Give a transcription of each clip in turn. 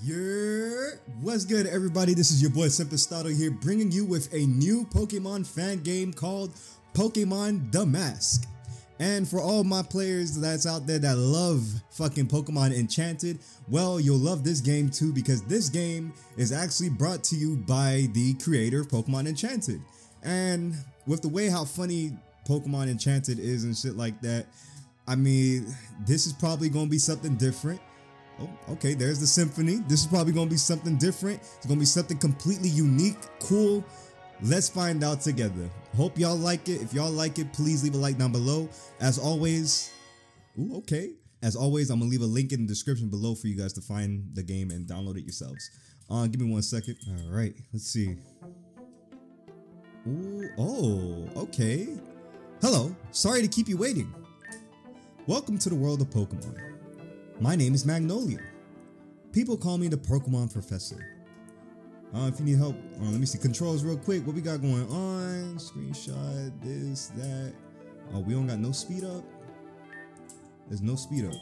Yeah, what's good, everybody? This is your boy Simpistotle here, bringing you with a new Pokemon fan game called Pokemon Damask. And for all my players that's out there that love fucking Pokemon Enchanted, well, you'll love this game too because this game is actually brought to you by the creator of Pokemon Enchanted. And with the way how funny Pokemon Enchanted is and shit like that, I mean, this is probably gonna be something different. Oh, okay, there's the symphony. This is probably gonna be something different. It's gonna be something completely unique, cool. Let's find out together. Hope y'all like it. If y'all like it, please leave a like down below. As always, ooh, okay. As always, I'm gonna leave a link in the description below for you guys to find the game and download it yourselves. Uh, give me one second. All right, let's see. Ooh, oh, okay. Hello, sorry to keep you waiting. Welcome to the world of Pokemon. My name is Magnolia. People call me the Pokemon Professor. Uh, if you need help, uh, let me see controls real quick. What we got going on? Screenshot, this, that. Oh, we don't got no speed up. There's no speed up.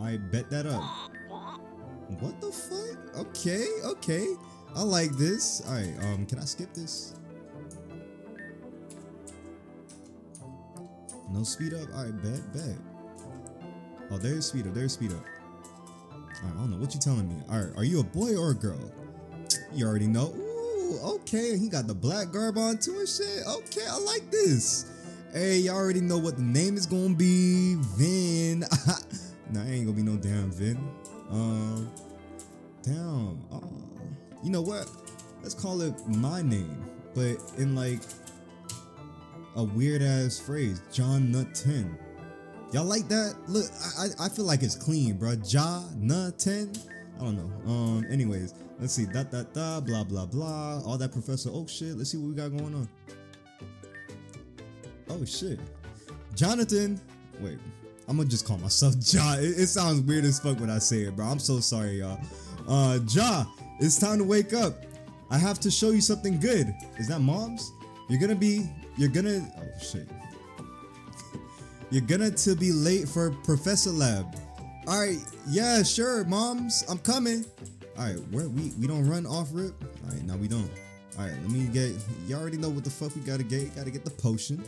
I bet that up. What the fuck? Okay, okay. I like this. All right, um, can I skip this? No speed up. All right, bet, bet. Oh, there's speed up. There's speed up. Right, I don't know what you telling me. All right, are you a boy or a girl? You already know. Ooh, okay. He got the black garb on too and shit. Okay, I like this. Hey, y'all already know what the name is gonna be. Vin. nah, ain't gonna be no damn Vin. Um, damn. Uh, you know what? Let's call it my name, but in like a weird ass phrase. John Nut 10. Y'all like that? Look, I, I feel like it's clean, bro. 10. I don't know. Um, anyways, let's see. Da da da blah blah blah. All that Professor Oak shit. Let's see what we got going on. Oh shit. Jonathan. Wait. I'm gonna just call myself Ja. It, it sounds weird as fuck when I say it, bro. I'm so sorry, y'all. Uh Ja, it's time to wake up. I have to show you something good. Is that mom's? You're gonna be you're gonna oh shit. You're gonna to be late for Professor Lab. All right, yeah, sure, moms, I'm coming. All right, where we we don't run off rip. All right, now we don't. All right, let me get. You already know what the fuck we gotta get. Gotta get the potion.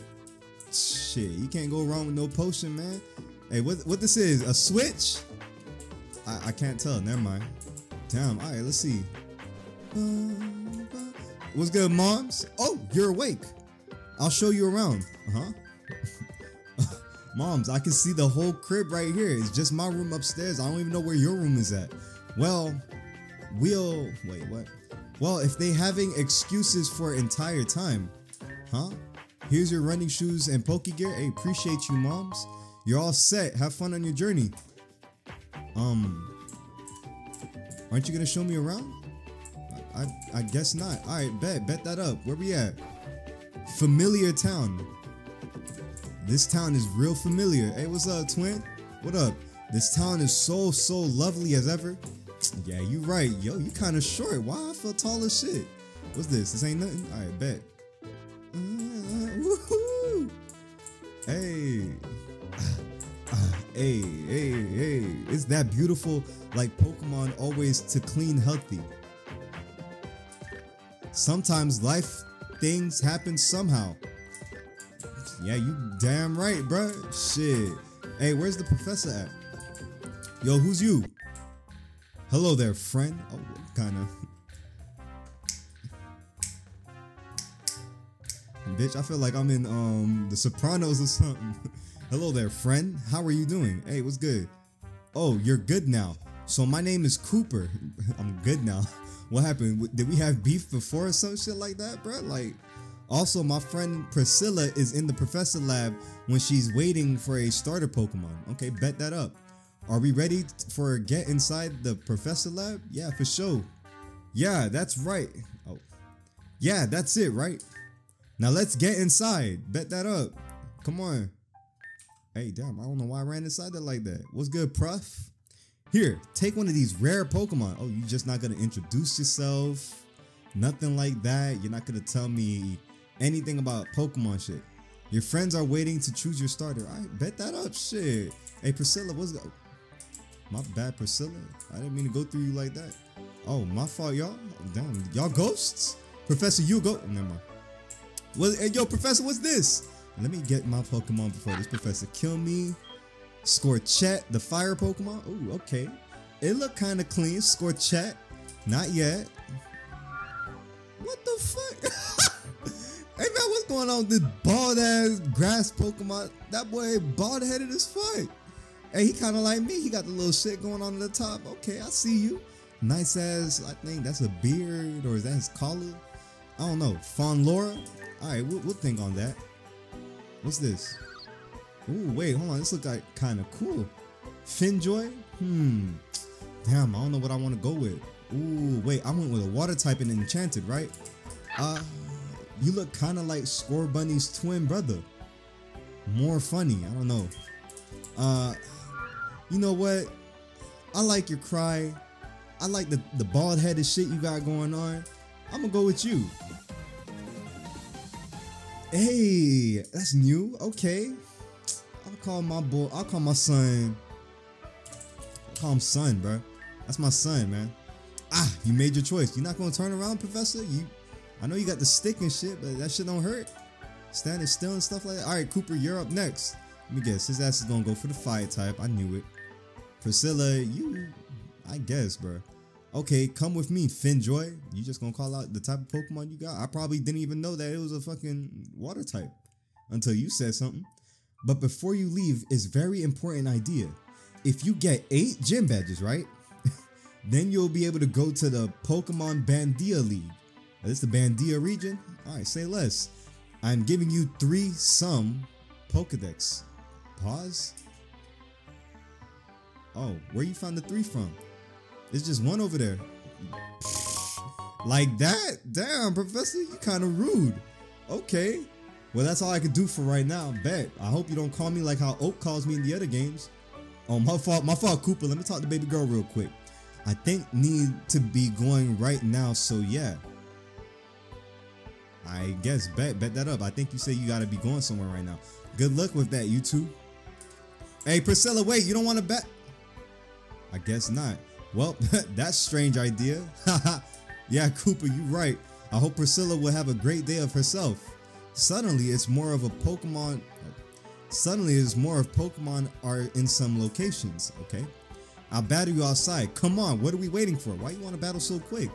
Shit, you can't go wrong with no potion, man. Hey, what what this is? A switch? I I can't tell. Never mind. Damn. All right, let's see. What's good, moms? Oh, you're awake. I'll show you around. Uh huh. Moms, I can see the whole crib right here. It's just my room upstairs. I don't even know where your room is at. Well, we'll wait, what? Well, if they having excuses for entire time, huh? Here's your running shoes and poke gear. Hey, appreciate you, moms. You're all set. Have fun on your journey. Um, aren't you gonna show me around? I, I, I guess not. All right, bet, bet that up. Where we at? Familiar town. This town is real familiar. Hey, what's up, twin? What up? This town is so, so lovely as ever. Yeah, you right. Yo, you kind of short. Why I feel tall as shit? What's this? This ain't nothing? All right, bet. Uh, woohoo! Hey. hey, hey, hey. It's that beautiful, like Pokemon always to clean healthy. Sometimes life things happen somehow. Yeah, you damn right, bro. Shit. Hey, where's the professor at? Yo, who's you? Hello there, friend. Oh, kind of. Bitch, I feel like I'm in um The Sopranos or something. Hello there, friend. How are you doing? Hey, what's good? Oh, you're good now. So my name is Cooper. I'm good now. What happened? Did we have beef before or some shit like that, bro? Like, also, my friend Priscilla is in the professor lab when she's waiting for a starter Pokemon. Okay, bet that up. Are we ready for get inside the professor lab? Yeah, for sure. Yeah, that's right. Oh, yeah, that's it, right? Now let's get inside. Bet that up. Come on. Hey, damn, I don't know why I ran inside there like that. What's good, Prof? Here, take one of these rare Pokemon. Oh, you're just not gonna introduce yourself? Nothing like that. You're not gonna tell me anything about Pokemon shit. Your friends are waiting to choose your starter. I bet that up. Shit. Hey, Priscilla, what's go? My bad, Priscilla. I didn't mean to go through you like that. Oh, my fault, y'all. Damn, y'all ghosts? Professor, you go. Never mind. Well, hey, yo, Professor, what's this? Let me get my Pokemon before this Professor kill me. Scorchet, the fire Pokemon. Ooh, okay. It looked kind of clean. Scorchet. Not yet. Going on this bald ass grass Pokemon? That boy bald headed as fuck. Hey, he kind of like me. He got the little shit going on at the top. Okay, I see you. Nice ass. I think that's a beard or is that his collar? I don't know. Fawn Laura. All right, we'll, we'll think on that. What's this? Ooh, wait, hold on. This looks like kind of cool. Finjoy? Hmm. Damn, I don't know what I want to go with. Ooh, wait, I went with a water type and enchanted, right? Uh, you look kind of like Scorbunny's twin brother. More funny, I don't know. Uh, you know what? I like your cry. I like the, the bald headed shit you got going on. I'm gonna go with you. Hey, that's new. Okay. I'll call my boy, I'll call my son. I'll call him son, bro. That's my son, man. Ah, you made your choice. You're not gonna turn around, Professor? You I know you got the stick and shit, but that shit don't hurt. Standing still and stuff like that. Alright, Cooper, you're up next. Let me guess, his ass is gonna go for the fire type. I knew it. Priscilla, you I guess, bro. Okay, come with me, Finjoy. You just gonna call out the type of Pokemon you got? I probably didn't even know that it was a fucking water type until you said something. But before you leave, is very important idea. If you get eight gym badges, right? then you'll be able to go to the Pokemon Bandia League. This is the Bandia region. All right, say less. I'm giving you three some Pokedex. Pause. Oh, where you found the three from? There's just one over there. Like that? Damn, Professor, you kind of rude. Okay. Well, that's all I can do for right now. Bet. I hope you don't call me like how Oak calls me in the other games. Oh, my fault. My fault, Cooper. Let me talk to baby girl real quick. I think need to be going right now, so yeah. I guess bet bet that up. I think you say you gotta be going somewhere right now. Good luck with that, you two. Hey Priscilla, wait, you don't want to bet? I guess not. Well, that's strange idea. yeah, Cooper, you right. I hope Priscilla will have a great day of herself. Suddenly, it's more of a Pokemon. Suddenly, it's more of Pokemon are in some locations. Okay, I'll battle you outside. Come on, what are we waiting for? Why you want to battle so quick?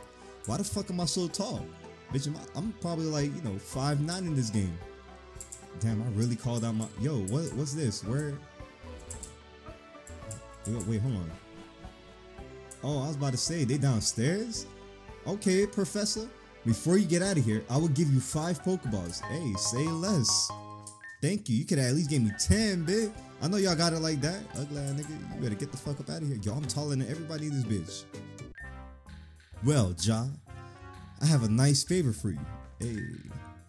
Why the fuck am I so tall? Bitch, I'm, I'm probably like you know five nine in this game. Damn, I really called out my yo. What what's this? Where? Wait, wait, hold on. Oh, I was about to say they downstairs. Okay, Professor. Before you get out of here, I will give you five Pokeballs. Hey, say less. Thank you. You could at least give me 10, bitch. I know y'all got it like that. Ugly nigga. You better get the fuck up out of here. Yo, I'm taller than everybody in this bitch. Well, Ja, I have a nice favor for you. Hey,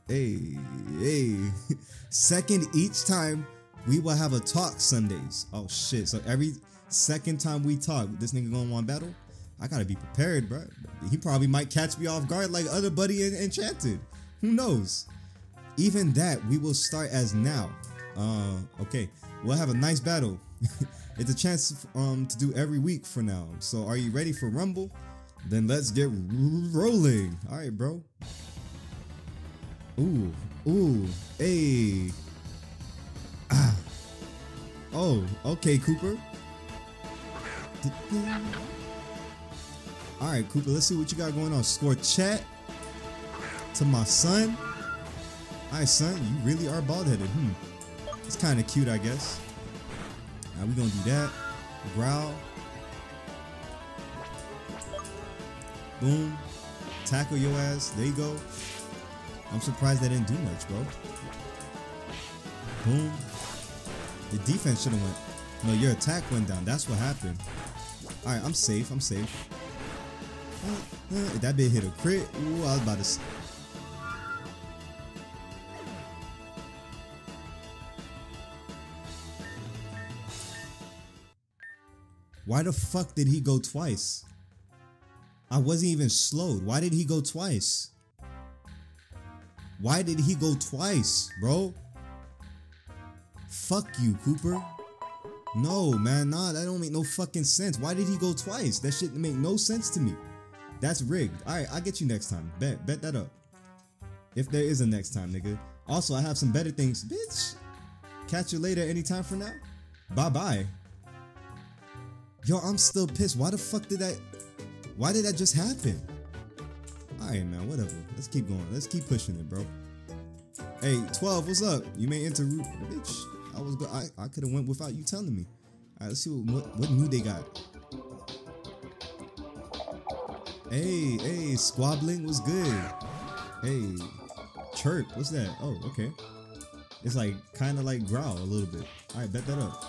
hey, hey. Second each time we will have a talk Sundays. Oh shit. So every second time we talk, this nigga gonna want battle? I gotta be prepared, bro. He probably might catch me off guard like other buddy in Enchanted. Who knows? Even that, we will start as now. Uh, okay, we'll have a nice battle. it's a chance um to do every week for now. So, are you ready for Rumble? Then let's get rolling. All right, bro. Ooh, ooh, hey. Ah. Oh, okay, Cooper. All right, Cooper, let's see what you got going on. Score chat to my son. All right, son, you really are bald-headed. Hmm. It's kind of cute, I guess. Now we gonna do that. Growl. Boom. Tackle your ass. There you go. I'm surprised they didn't do much, bro. Boom. The defense should have went. No, your attack went down. That's what happened. All right, I'm safe. I'm safe. Uh, uh, that bit hit a crit. Ooh, I was about to. Why the fuck did he go twice? I wasn't even slowed. Why did he go twice? Why did he go twice, bro? Fuck you, Cooper. No, man, nah, that don't make no fucking sense. Why did he go twice? That shit make no sense to me. That's rigged. All right, I'll get you next time. Bet, bet that up. If there is a next time, nigga. Also, I have some better things, bitch. Catch you later anytime from now. Bye bye. Yo, I'm still pissed. Why the fuck did that? Why did that just happen? All right, man. Whatever. Let's keep going. Let's keep pushing it, bro. Hey, 12, what's up? You may enter root, bitch. I was I, I could have went without you telling me. All right, let's see what, what what new they got. Hey, hey, squabbling was good. Hey, chirp, what's that? Oh, okay. It's like kind of like growl a little bit. All right, bet that up.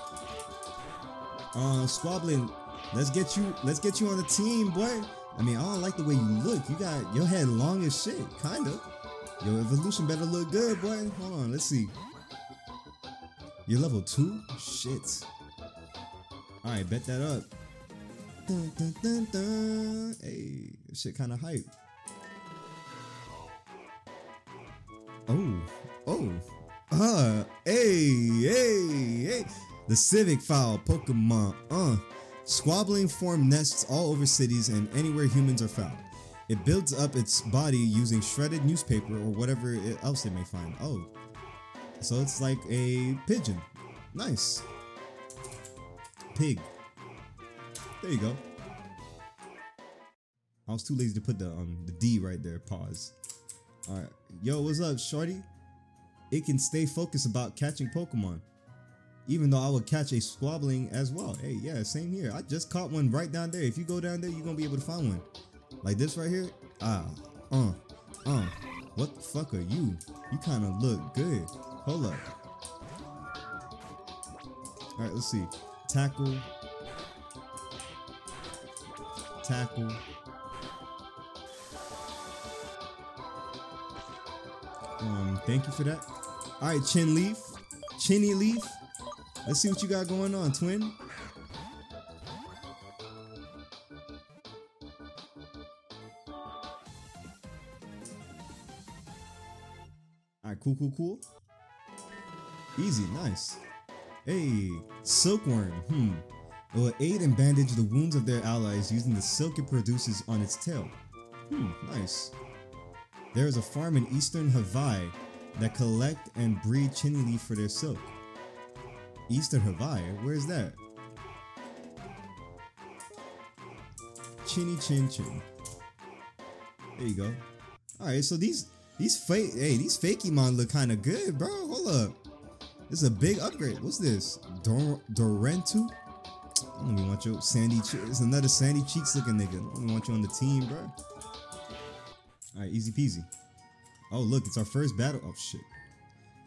Uh, squabbling, let's get you, let's get you on the team, boy. I mean, I don't like the way you look. You got your head long as shit, kinda. Your evolution better look good, boy. Hold on, let's see. You're level two? Shit. All right, bet that up. Dun, dun, dun, dun. Hey, shit kind of hype. Oh, oh, uh, hey, hey, hey. The Civic File Pokemon, uh. Squabbling form nests all over cities and anywhere humans are found. It builds up its body using shredded newspaper or whatever else it may find. Oh, so it's like a pigeon. Nice. Pig. There you go. I was too lazy to put the um the D right there. Pause. All right, yo, what's up, shorty? It can stay focused about catching Pokemon, even though I would catch a squabbling as well. Hey, yeah, same here. I just caught one right down there. If you go down there, you're gonna be able to find one. Like this right here. Ah, uh, uh. What the fuck are you? You kind of look good. Hold up. All right, let's see. Tackle. Tackle. Um, thank you for that. All right, Chin Leaf, Chinny Leaf. Let's see what you got going on, twin. All right, cool, cool, cool. Easy, nice. Hey, Silkworm. Hmm. It will aid and bandage the wounds of their allies using the silk it produces on its tail. Hmm, nice. There is a farm in eastern Hawaii that collect and breed chinny leaf for their silk. Eastern Hawaii? Where is that? Chinny chin chin. There you go. Alright, so these these fake hey, these Fakemon look kinda good, bro. Hold up. This is a big upgrade. What's this? Dor Dorentu? I want your sandy cheeks. Another sandy cheeks looking nigga. Don't even want you on the team, bro. Alright, easy peasy. Oh, look, it's our first battle. Oh shit.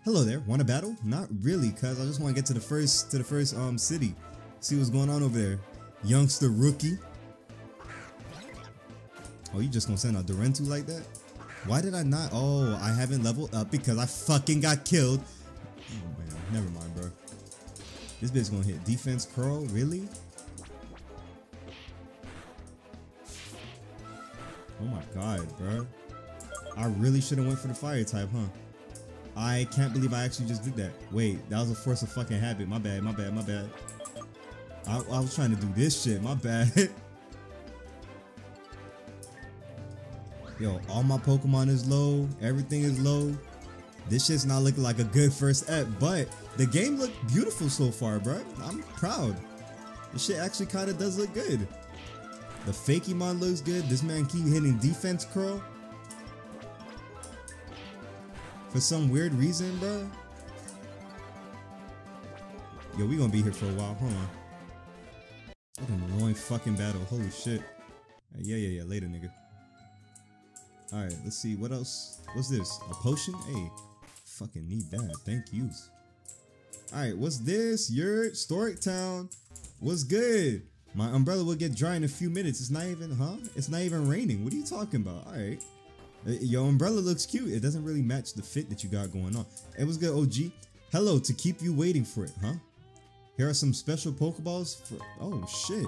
Hello there. Want a battle? Not really, cuz I just want to get to the first to the first um city. See what's going on over there. Youngster rookie. Oh, you just gonna send a Dorentu like that? Why did I not? Oh, I haven't leveled up because I fucking got killed. Oh man, never mind, bro. This bitch gonna hit defense curl, really? Oh my god, bro. I really should have went for the fire type, huh? I can't believe I actually just did that. Wait, that was a force of fucking habit. My bad, my bad, my bad. I, I was trying to do this shit. My bad. Yo, all my Pokemon is low. Everything is low. This shit's not looking like a good first ep, but the game looked beautiful so far, bro. I'm proud. This shit actually kind of does look good. The Fakemon looks good. This man keep hitting defense curl. For some weird reason, bro. Yo, we gonna be here for a while. Hold on. What an annoying fucking battle. Holy shit. Yeah, yeah, yeah. Later, nigga. Alright, let's see. What else? What's this? A potion? Hey, fucking need that. Thank you. Alright, what's this? Your Historic Town. What's good? My umbrella will get dry in a few minutes. It's not even, huh? It's not even raining. What are you talking about? Alright. Your umbrella looks cute. It doesn't really match the fit that you got going on. It was good, OG. Hello, to keep you waiting for it, huh? Here are some special Pokeballs for. Oh, shit.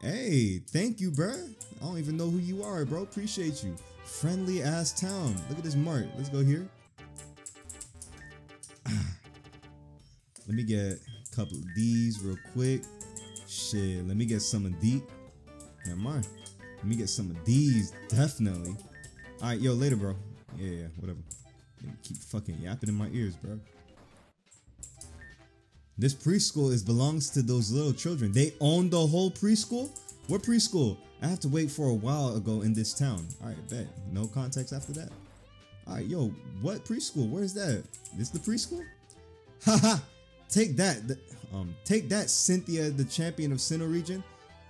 Hey, thank you, bruh. I don't even know who you are, bro. Appreciate you. Friendly ass town. Look at this mark. Let's go here. Let me get a couple of these real quick. Shit, let me get some of these. Never mind. Let me get some of these, definitely. All right, yo, later, bro. Yeah, yeah, whatever. keep fucking yapping in my ears, bro. This preschool is belongs to those little children. They own the whole preschool? What preschool? I have to wait for a while ago in this town. All right, bet. No context after that. All right, yo, what preschool? Where's that? This the preschool? Haha. take that. Um, take that, Cynthia, the champion of Sinnoh region.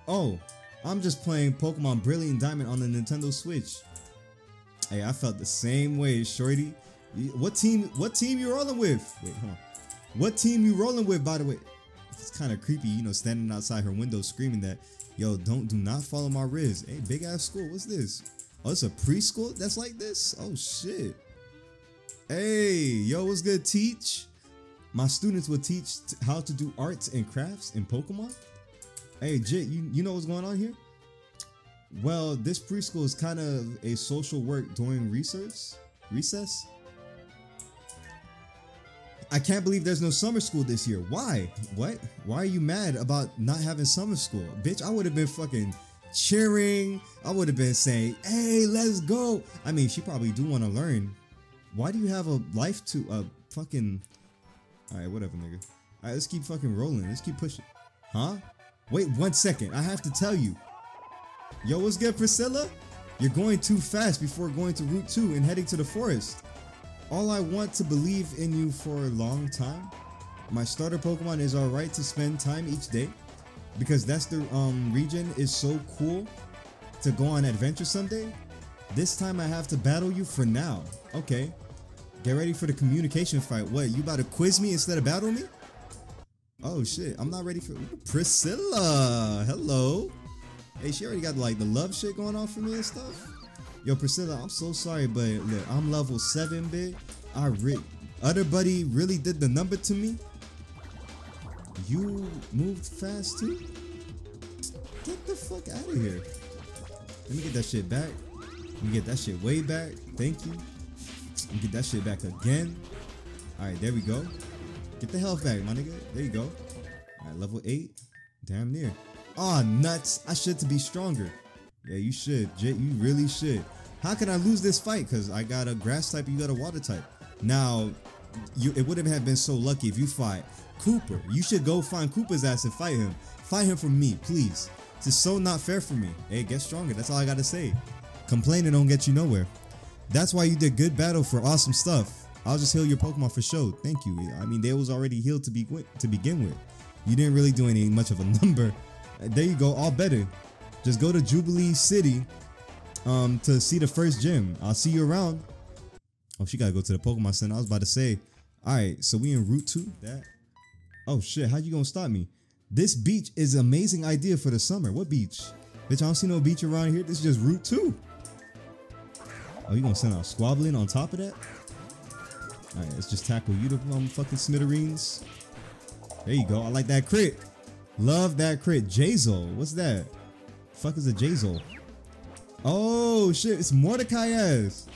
Oh, I'm just playing Pokemon Brilliant Diamond on the Nintendo Switch. Hey, I felt the same way, Shorty. What team? What team you rolling with? Wait, hold on. What team you rolling with, by the way? It's kind of creepy, you know, standing outside her window screaming that, yo, don't do not follow my Riz. Hey, big ass school, what's this? Oh, it's a preschool that's like this? Oh shit. Hey, yo, what's good, teach? My students will teach how to do arts and crafts in Pokemon. Hey, Jit, you, you know what's going on here? Well, this preschool is kind of a social work during research, recess. I can't believe there's no summer school this year. Why? What? Why are you mad about not having summer school? Bitch, I would have been fucking cheering. I would have been saying, hey, let's go. I mean, she probably do want to learn. Why do you have a life to a fucking... Alright, whatever, nigga. Alright, let's keep fucking rolling. Let's keep pushing. Huh? Wait one second. I have to tell you. Yo, what's good, Priscilla? You're going too fast before going to Route 2 and heading to the forest. All I want to believe in you for a long time. My starter Pokemon is alright to spend time each day because that's the um, region is so cool to go on adventure someday. This time I have to battle you for now. Okay. Get ready for the communication fight. What, you about to quiz me instead of battle me? Oh shit, I'm not ready for Priscilla. Hello. Hey, she already got like the love shit going on for me and stuff. Yo, Priscilla, I'm so sorry, but look, I'm level 7, big. I re Other buddy really did the number to me. You moved fast too? Get the fuck out of here. Let me get that shit back. Let me get that shit way back. Thank you. Let me get that shit back again. Alright, there we go. Get the health back, my nigga. There you go. Alright, level 8. Damn near. Aw, oh, nuts. I should to be stronger. Yeah, you should. You really should. How can I lose this fight? Because I got a grass type, you got a water type. Now, you it wouldn't have been so lucky if you fight Cooper. You should go find Cooper's ass and fight him. Fight him for me, please. This is so not fair for me. Hey, get stronger. That's all I gotta say. Complaining don't get you nowhere. That's why you did good battle for awesome stuff. I'll just heal your Pokemon for show. Thank you. I mean, they was already healed to be to begin with. You didn't really do any much of a number. There you go, all better. Just go to Jubilee City um, to see the first gym. I'll see you around. Oh, she gotta go to the Pokemon Center. I was about to say. All right, so we in Route 2. That. Oh shit, how you gonna stop me? This beach is an amazing idea for the summer. What beach? Bitch, I don't see no beach around here. This is just Route 2. Oh, you gonna send out Squabbling on top of that? Alright, let's just tackle you to um, fucking smithereens. There you go. I like that crit. Love that crit. Jazel. What's that? fuck is a Jazel? Oh shit, it's Mordecai ass.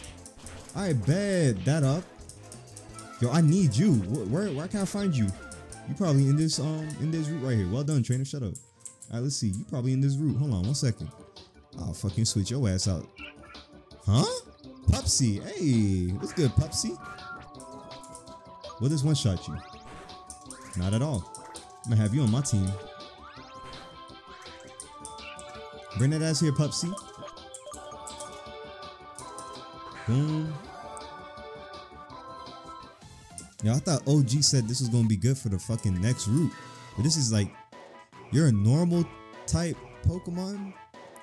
I bet that up. Yo, I need you. Where, where can I find you? You probably in this um in this route right here. Well done, trainer. Shut up. All right, let's see. You probably in this route. Hold on one second. I'll fucking switch your ass out. Huh? Pupsy. Hey, what's good, Pupsy? Will this one shot you? Not at all. I'm gonna have you on my team. Bring that ass here, Pupsy. Boom. Yo, I thought OG said this was gonna be good for the fucking next route. But this is like, you're a normal type Pokemon?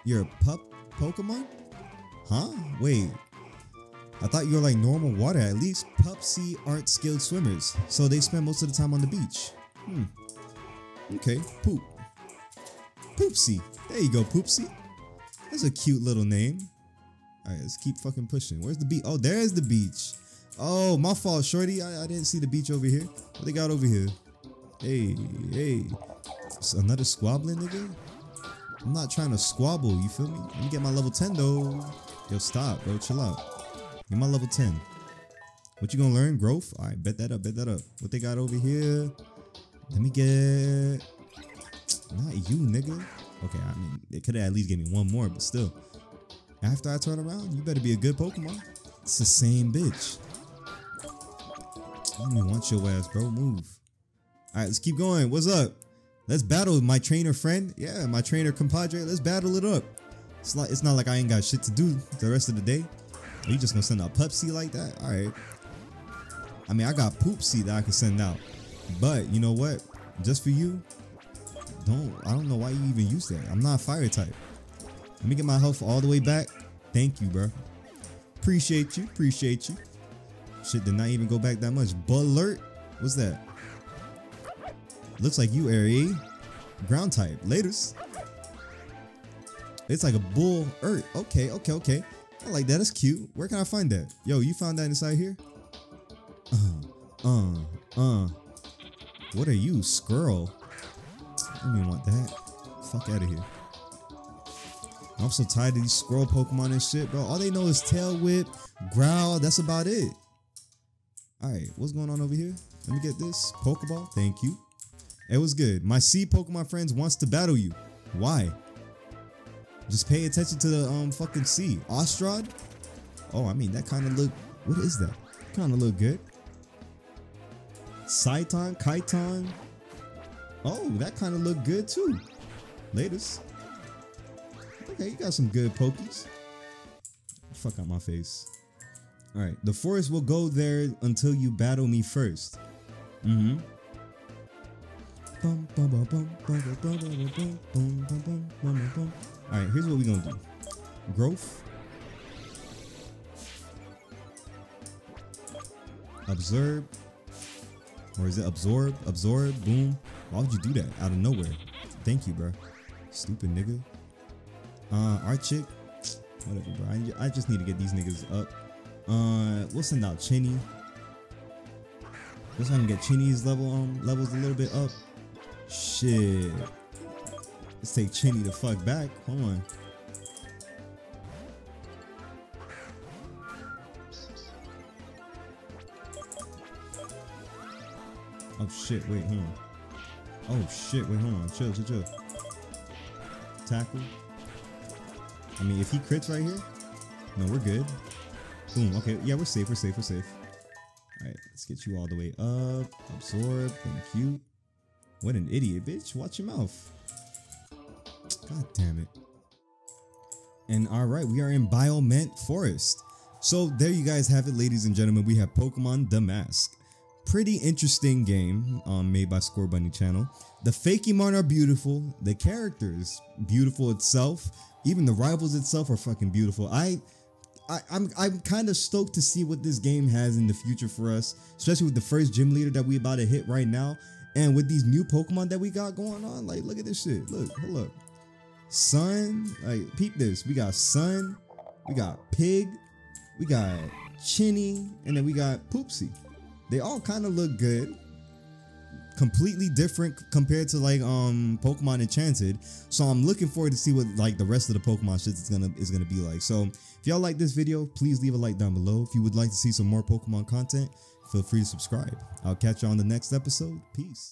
You're a pup Pokemon? Huh? Wait. I thought you were like normal water. At least Pupsy aren't skilled swimmers, so they spend most of the time on the beach. Hmm. Okay, poop. Poopsie. There you go, Poopsie. That's a cute little name. All right, let's keep fucking pushing. Where's the beach? Oh, there's the beach. Oh, my fault, shorty. I, I didn't see the beach over here. What they got over here? Hey, hey. It's another squabbling nigga? I'm not trying to squabble, you feel me? Let me get my level 10 though. Yo, stop, bro. Chill out. Get my level 10. What you gonna learn? Growth? Alright, bet that up, bet that up. What they got over here? Let me get you, nigga. Okay, I mean it could have at least gave me one more, but still. After I turn around, you better be a good Pokemon. It's the same bitch. I don't even want your ass, bro. Move. All right, let's keep going. What's up? Let's battle my trainer friend. Yeah, my trainer compadre. Let's battle it up. It's not, it's not like I ain't got shit to do the rest of the day. Are you just gonna send out Pupsy like that? All right. I mean, I got Poopsie that I can send out. But you know what? Just for you, don't, I don't know why you even use that. I'm not fire type. Let me get my health all the way back. Thank you, bro. Appreciate you. Appreciate you. Shit did not even go back that much. Alert. What's that? Looks like you, Airy. Ground type. Latest. It's like a bull ert. Okay, okay, okay. I like that. That's cute. Where can I find that? Yo, you found that inside here? Uh, uh, uh. What are you, squirrel? I don't even want that. Fuck out of here. I'm so tired of these squirrel Pokemon and shit, bro. All they know is Tail Whip, Growl. That's about it. All right, what's going on over here? Let me get this Pokeball. Thank you. It was good. My C Pokemon friends wants to battle you. Why? Just pay attention to the um fucking C. Ostrod? Oh, I mean that kind of look. What is that? Kind of look good. Saiton, Kaiton. Oh, that kind of looked good too. Latest. Okay, you got some good pokies. Fuck out my face. All right, the forest will go there until you battle me first. Mm-hmm. All right, here's what we're gonna do. Growth. Observe. Or is it absorb? Absorb, boom. Why would you do that out of nowhere? Thank you, bro. Stupid nigga. Uh, our chick. Whatever, bro. I, I just need to get these niggas up. Uh, we'll send out Chinny. Trying to get Chinny's level um levels a little bit up. Shit. Let's take Chinny the fuck back. Hold on. Oh shit, wait, hold on. Oh shit, wait, hold on. Chill, chill, chill. Tackle. I mean, if he crits right here, no, we're good. Boom, okay, yeah, we're safe, we're safe, we're safe. Alright, let's get you all the way up. Absorb, thank you. What an idiot, bitch. Watch your mouth. God damn it. And alright, we are in Bioment Forest. So there you guys have it, ladies and gentlemen. We have Pokemon Damask pretty interesting game um, made by Score Bunny channel. The Fakemon are beautiful. The characters beautiful itself. Even the rivals itself are fucking beautiful. I, I I'm I'm kind of stoked to see what this game has in the future for us, especially with the first gym leader that we about to hit right now, and with these new Pokemon that we got going on. Like, look at this shit. Look, look. Sun, like peep this. We got Sun, we got Pig, we got Chinny, and then we got Poopsie. They all kind of look good. Completely different compared to like um Pokemon Enchanted. So I'm looking forward to see what like the rest of the Pokemon shit is gonna is gonna be like. So if y'all like this video, please leave a like down below. If you would like to see some more Pokemon content, feel free to subscribe. I'll catch you on the next episode. Peace.